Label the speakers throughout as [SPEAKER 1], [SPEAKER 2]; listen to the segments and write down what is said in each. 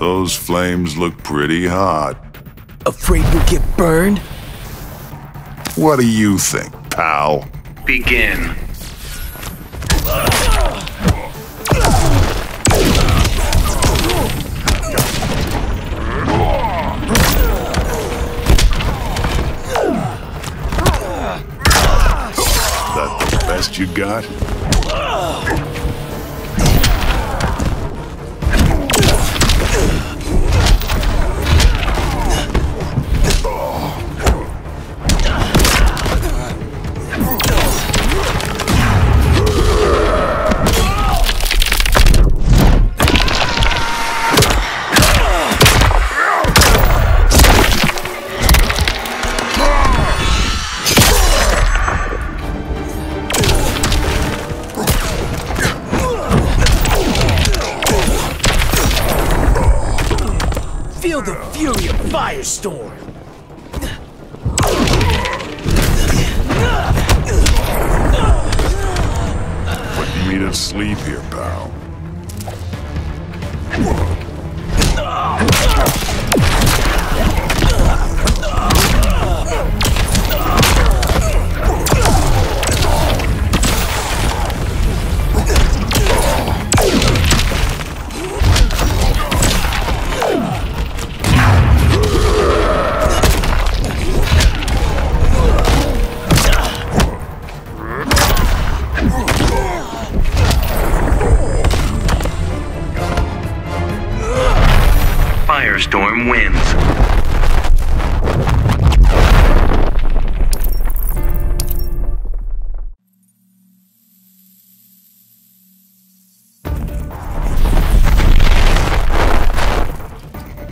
[SPEAKER 1] Those flames look pretty hot.
[SPEAKER 2] Afraid we'll get burned?
[SPEAKER 1] What do you think, pal?
[SPEAKER 3] Begin.
[SPEAKER 1] That the best you got?
[SPEAKER 2] Feel the fury of Firestorm!
[SPEAKER 1] Putting me to sleep here, pal.
[SPEAKER 3] Firestorm wins.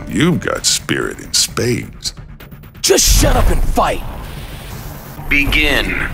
[SPEAKER 1] You've got spirit in spades.
[SPEAKER 2] Just shut up and fight!
[SPEAKER 3] Begin.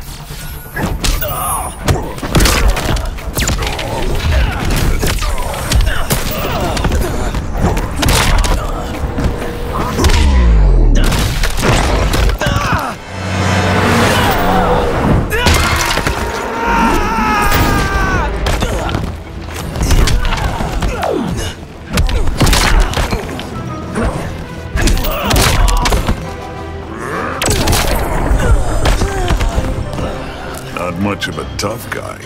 [SPEAKER 1] Much of a tough guy.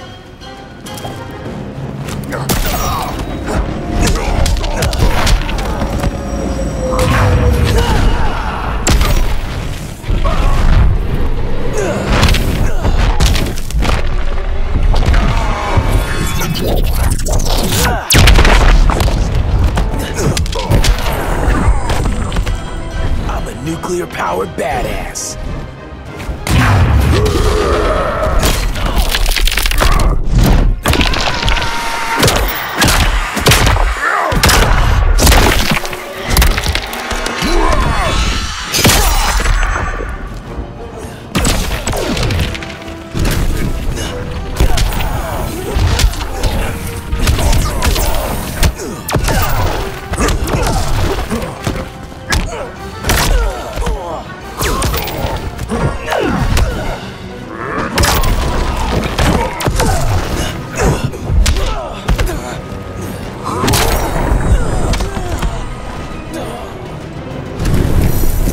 [SPEAKER 2] Nuclear-powered badass.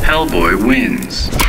[SPEAKER 2] Hellboy wins.